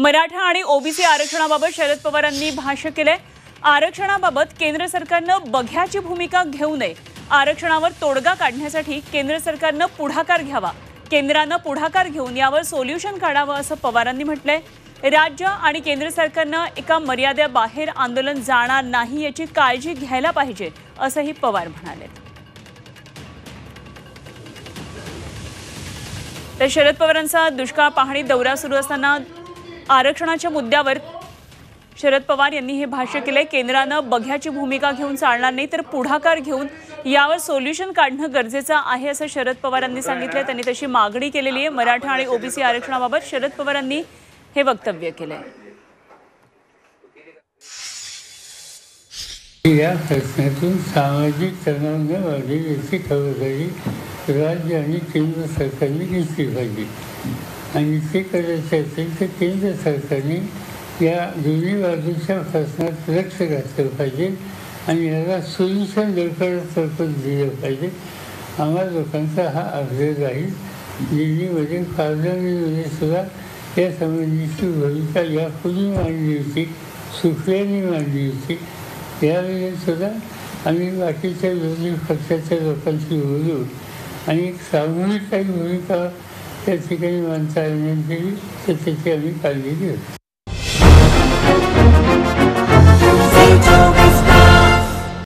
मराठा आणि ओबीसी आरक्षणाबाबत शरद पवारांनी भाष्य केलंय. आरक्षणाबाबत केंद्र सरकारनं बघ्याची भूमिका घेऊ नये. आरक्षणावर तोडगा काढण्यासाठी केंद्र सरकारनं पुढाकार घ्यावा. केंद्रानं पुढाकार घेऊन यावर सोल्युशन काढावं असं पवारांनी म्हटलंय. राज्य आणि केंद्र सरकारनं एका मर्यादेबाहेर आंदोलन जाणार नाही याची काळजी घ्यायला पाहिजे असंही पवार म्हणाले. तर शरद पवारांचा दुष्काळ पाहणी दौरा सुरू असताना आरक्षणाच्या मुद्द्यावर शरद पवार यांनी हे भाष्य केलंय. केंद्रानं बघ्याची भूमिका घेऊन चालणार नाही तर पुढाकार घेऊन यावर सोल्युशन काढणं गरजेचं आहे असं शरद पवारांनी सांगितलं त्यांनी तशी मागणी केलेली आहे. मराठा आणि ओबीसी आरक्षणाबाबत शरद पवारांनी हे वक्तव्य केलंय. या प्रश्नातून सामाजिक तणाव वाढेल याची खबरदारी राज्य आणि केंद्र सरकारने घेतली पाहिजे. आणि ते करायचे असेल तर केंद्र सरकारने या दोन्ही बाजूच्या प्रश्नात लक्ष घातलं पाहिजे आणि याला सोल्युशन लवकरात लवकर दिलं पाहिजे. आम्हा लोकांचा हा आग्रह राहील. दिल्लीमध्ये पार्लमेंटमध्ये सुद्धा या संबंधीची भूमिका यापूर्वी मांडली होती सुप्रियांनी मांडली होती. यावेळी सुद्धा आम्ही बाकीच्या विरोधी पक्षाच्या लोकांशी बोलू आणि एक सामूहिक काही भूमिका त्या ठिकाणी माणसं आयोजन केली तर त्याची आम्ही काळजी घेऊ.